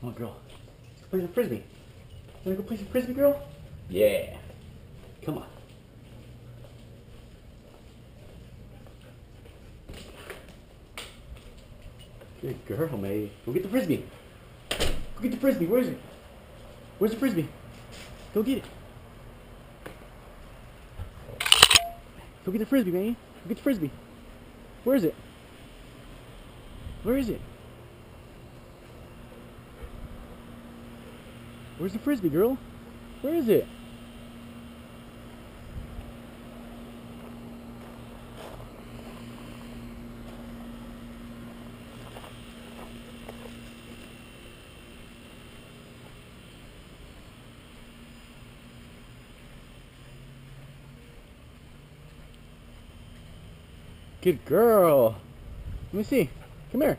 Come on, girl. Let's play some frisbee. Wanna go play some frisbee, girl? Yeah. Come on. Good girl, May. Go get the frisbee. Go get the frisbee. Where is it? Where's the frisbee? Go get it. Go get the frisbee, man. Go get the frisbee. Where is it? Where is it? Where's the frisbee, girl? Where is it? Good girl. Let me see. Come here.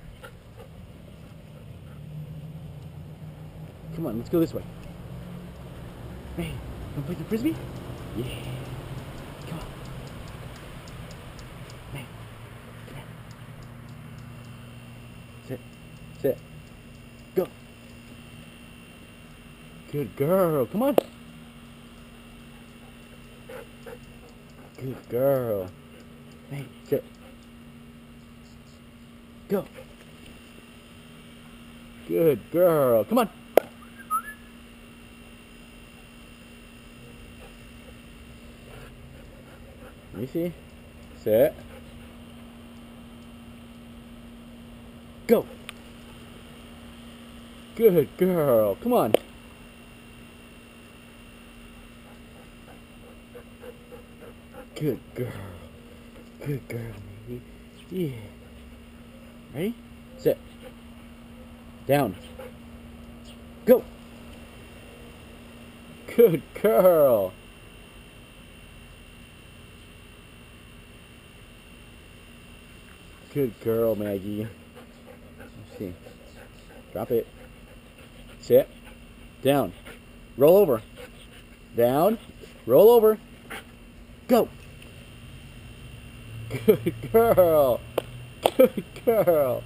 Come on, let's go this way. Hey, wanna play the frisbee? Yeah. Come on. Hey, come here. Sit. Sit. Go. Good girl. Come on. Good girl. Hey, sit. Go. Good girl. Come on. Me see. Sit. Go. Good girl. Come on. Good girl. Good girl, baby. Yeah. Ready? Sit. Down. Go. Good girl. Good girl, Maggie. Let's see. Drop it. Sit. Down. Roll over. Down. Roll over. Go. Good girl. Good girl.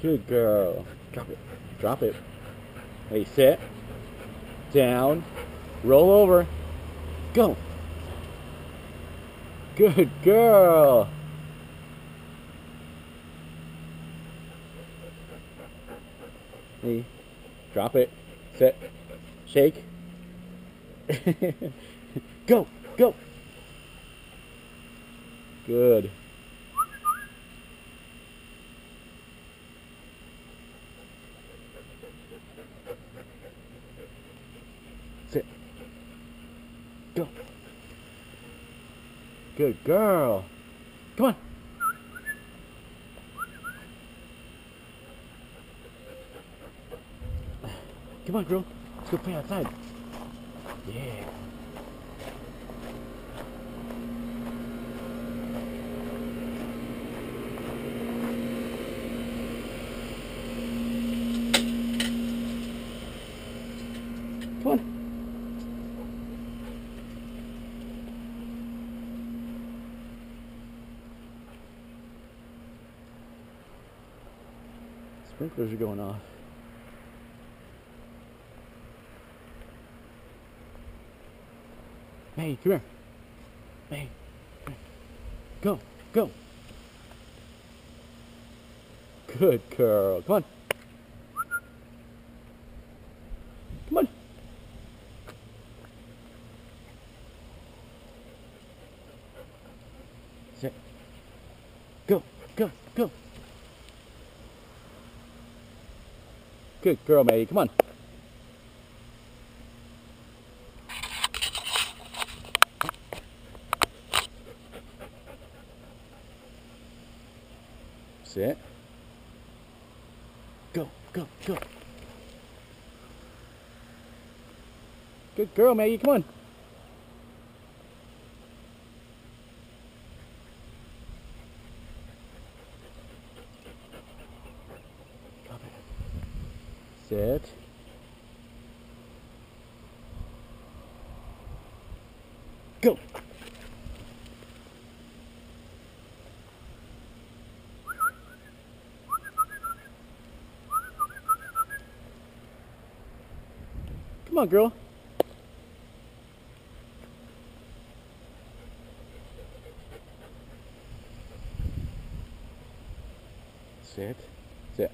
Good girl. Drop it. Drop it. Hey, sit. Down. Roll over. Go. Good girl. Hey, drop it. Sit. Shake. go. Go. Good. Sit. Go. Good girl. Come on. Come on, girl. Let's go play outside. Yeah. Come on. Sprinklers are going off. Hey, come here. Hey, go, go. Good girl. Come on. Come on. Sit. Go, go, go. Good girl, Maggie. Come on. Sit. Go, go, go. Good girl, Maggie. Come on. It. Sit. Go. Come on, girl. Sit. Sit.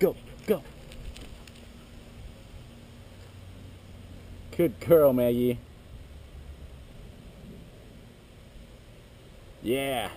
Go. Go. Good girl, Maggie. Yeah.